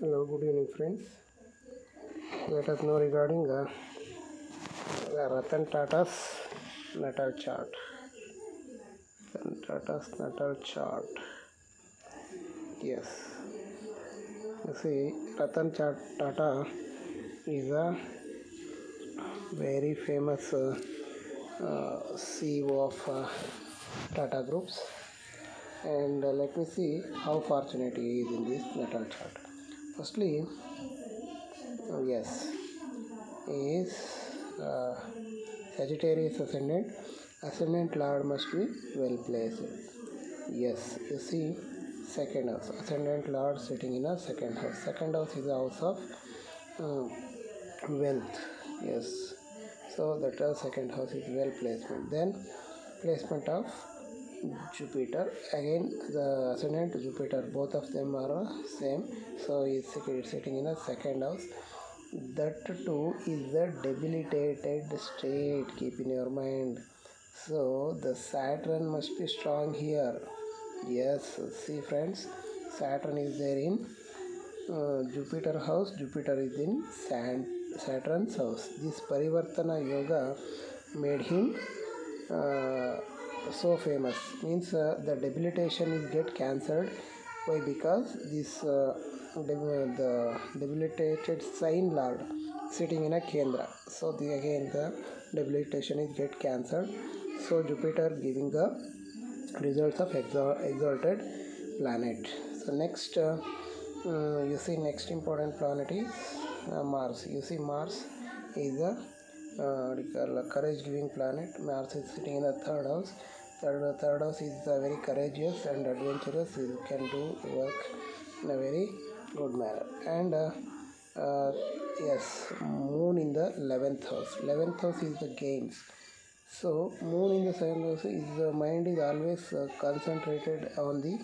Hello, good evening, friends. Let us know regarding uh, the Ratan Tata's natal chart. Ratan Tata's natal chart. Yes. You see, Ratan Tata is a very famous uh, uh, CEO of uh, Tata Groups. And uh, let me see how fortunate he is in this natal chart. Firstly, uh, yes, is uh, Sagittarius ascendant. Ascendant Lord must be well placed. Yes, you see, second house. Ascendant Lord sitting in a second house. Second house is the house of uh, wealth. Yes, so that second house is well placement. Then placement of Jupiter. Again, the ascendant Jupiter, both of them are same. So is sitting in a second house. That too is the debilitated state. Keep in your mind. So the Saturn must be strong here. Yes, see friends, Saturn is there in uh, Jupiter house. Jupiter is in Saturn's house. This Parivartana Yoga made him uh, so famous. Means uh, the debilitation is get cancelled. Why? Because this uh, deb- the debilitated sign lord sitting in a Kendra. So the again the debilitation is get cancelled. So Jupiter giving the results of exal- exalted planet. So next, uh, uh, you see next important planet is uh, Mars. You see Mars is a what you call a courage-giving planet. Mars is sitting in the third house. Third, third house is uh, very courageous and adventurous. You can do work in a very good manner. And uh, uh, yes, Moon in the eleventh house. Eleventh house is the gains. So moon in the seventh house is the mind is always uh, concentrated on the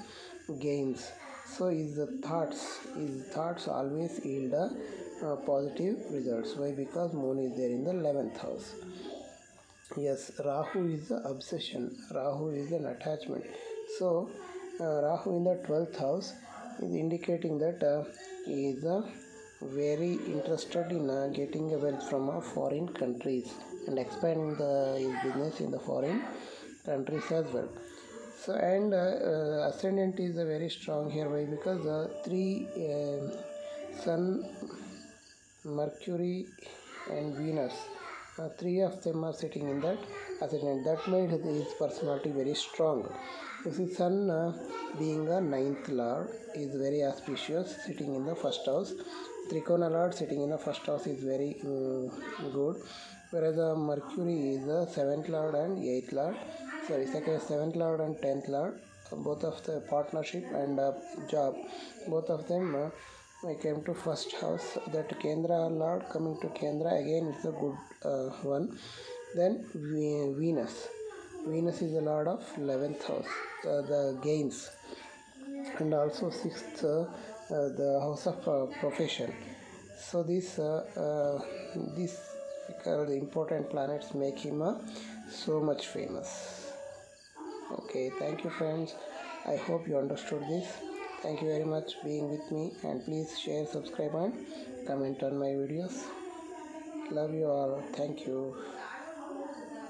gains. So is the thoughts is thoughts always yield a uh, positive results. Why? Because moon is there in the eleventh house. Yes, Rahu is the obsession. Rahu is an attachment. So uh, Rahu in the twelfth house is indicating that uh, he is uh, very interested in uh, getting a wealth from uh, foreign countries and expanding the his business in the foreign countries as well. So and uh, uh, ascendant is very strong here why because uh, three uh, sun, Mercury, and Venus. Uh, three of them are sitting in that ascendant. That made his personality very strong. You see, Sun uh, being a ninth lord is very auspicious, sitting in the first house. Trikona lord sitting in the first house is very uh, good. Whereas uh, Mercury is the seventh lord and eighth lord. Sorry, second seventh lord and tenth lord. Both of the partnership and uh, job, both of them. Uh, I came to first house that Kendra Lord coming to Kendra again it's a good uh, one. Then Venus. Venus is the Lord of 11th house uh, the gains. And also sixth uh, the house of uh, profession. So this uh, uh, this uh, the important planets make him so much famous. Okay thank you friends. I hope you understood this thank you very much being with me. And please share subscribe and comment on my videos. Love you all. Thank you